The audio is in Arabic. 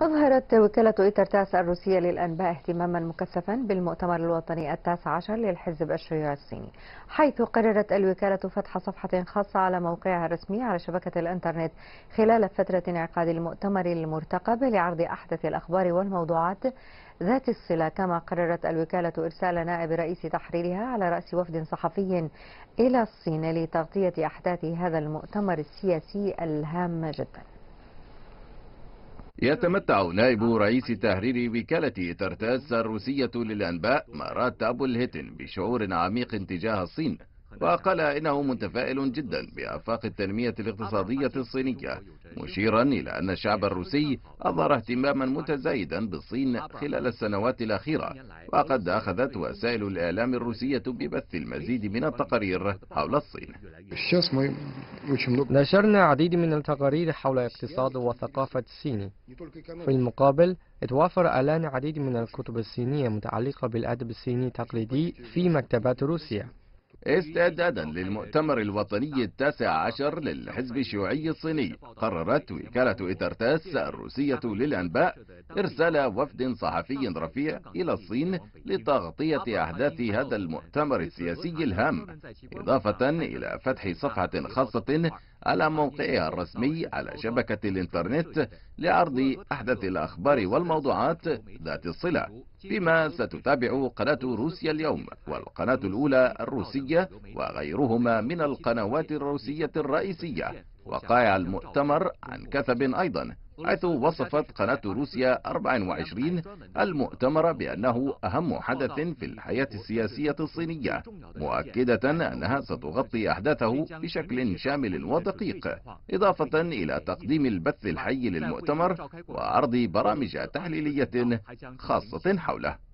أظهرت وكالة إيترتاس الروسية للأنباء اهتماما مكثفا بالمؤتمر الوطني التاسع عشر للحزب الشيوعي الصيني حيث قررت الوكالة فتح صفحة خاصة على موقعها الرسمي على شبكة الإنترنت خلال فترة انعقاد المؤتمر المرتقب لعرض أحدث الأخبار والموضوعات ذات الصلة كما قررت الوكالة إرسال نائب رئيس تحريرها على رأس وفد صحفي إلى الصين لتغطية أحداث هذا المؤتمر السياسي الهام جدا. يتمتع نائب رئيس تحرير وكالة ترتاس الروسية للأنباء مارات أبو الهتن بشعور عميق تجاه الصين. وقال إنه متفائل جدا بآفاق التنمية الاقتصادية الصينية مشيرا إلى أن الشعب الروسي أظهر اهتماما متزايدا بالصين خلال السنوات الأخيرة وقد أخذت وسائل الإعلام الروسية ببث المزيد من التقارير حول الصين. نشرنا عديد من التقارير حول اقتصاد وثقافة الصين. في المقابل اتوافر الآن عديد من الكتب الصينية متعلقة بالأدب الصيني التقليدي في مكتبات روسيا. استعدادا للمؤتمر الوطني التاسع عشر للحزب الشيوعي الصيني. قررت وكالة إترتاس الروسية للأنباء إرسال وفد صحفي رفيع إلى الصين لتغطية أحداث هذا المؤتمر السياسي الهام إضافة إلى فتح صفحة خاصة على موقعها الرسمي على شبكة الإنترنت لعرض أحدث الأخبار والموضوعات ذات الصلة فيما ستتابع قناة روسيا اليوم والقناة الأولى الروسية وغيرهما من القنوات الروسية الرئيسية. وقائع المؤتمر عن كثب أيضا حيث وصفت قناة روسيا 24 المؤتمر بأنه أهم حدث في الحياة السياسية الصينية مؤكدة أنها ستغطي أحداثه بشكل شامل ودقيق إضافة إلى تقديم البث الحي للمؤتمر وعرض برامج تحليلية خاصة حوله.